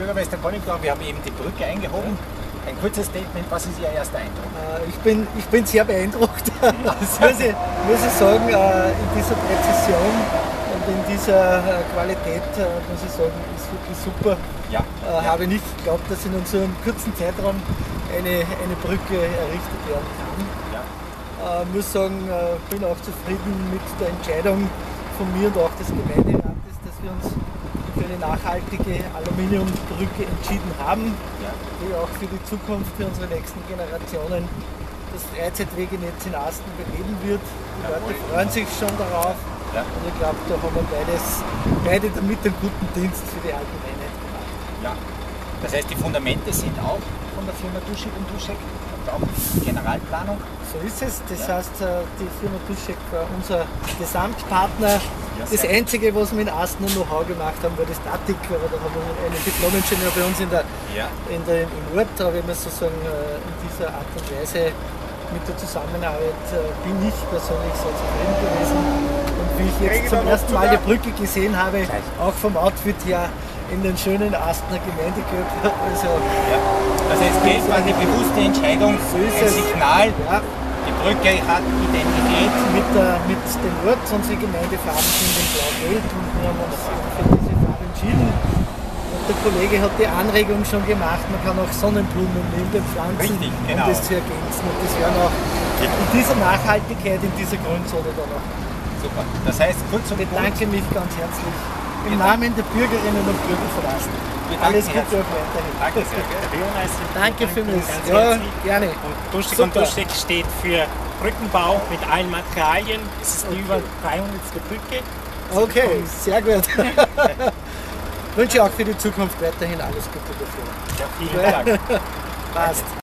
Bürgermeister Kollingdorf, wir haben eben die Brücke eingehoben. Ein kurzes Statement, was ist Ihr erster Eindruck? Äh, ich bin, ich bin sehr beeindruckt, das muss ich, muss ich sagen, äh, in dieser Präzision und in dieser äh, Qualität, muss ich sagen, ist wirklich super. Ja. ja. Habe ich nicht geglaubt, dass in so einem kurzen Zeitraum eine, eine Brücke errichtet werden kann. Ja. Ich muss sagen, bin auch zufrieden mit der Entscheidung von mir und auch des Gemeinderates, dass wir uns für eine nachhaltige Aluminiumbrücke entschieden haben, ja. die auch für die Zukunft, für unsere nächsten Generationen das Freizeitwegenetz in Asten beleben wird. Die Leute freuen sich schon darauf ja. und ich glaube, da haben wir beides, beide damit einen guten Dienst für die Allgemeinheit gemacht. Ja. Das heißt, die Fundamente sind auch von der Firma Duschek und Duschek und auch Generalplanung. So ist es. Das ja. heißt, äh, die Firma Duschek war unser Gesamtpartner das Einzige, was wir in Asten und Know-how gemacht haben, war die Statik. Da haben wir einen Diplom-Ingenieur bei uns in der, ja. in der, im Ort. Da habe ich mir sozusagen äh, in dieser Art und Weise mit der Zusammenarbeit äh, bin ich persönlich sehr zufrieden gewesen. Und wie ich jetzt zum ersten Mal die Brücke gesehen habe, auch vom Outfit her, in den schönen Astener Gemeindekörper. Also, ja. Also es geht war die bewusste Entscheidung, so ein Signal, ja. Die Brücke hat Identität. Mit, der, mit dem Ort, unsere Gemeindefarben sind in Blau-Gelb und wir haben uns für diese Farbe entschieden. Und der Kollege hat die Anregung schon gemacht, man kann auch Sonnenblumen neben den Pflanzen, Richtig, genau. um das zu ergänzen. Und das wäre noch in dieser Nachhaltigkeit, in dieser Grünzone da noch. Super. Das heißt, kurz und Ich bedanke mich ganz herzlich im Namen der Bürgerinnen und Bürger von Asten. Alles Gute auch weiterhin. Danke sehr. Danke für mich. Ja, gerne. Und Duschek und Duschek steht für Brückenbau mit allen Materialien. Es ist die okay. über 300. Brücke. Okay, sehr gut. wünsche auch für die Zukunft weiterhin alles Gute dafür. Ja, vielen Dank. Passt.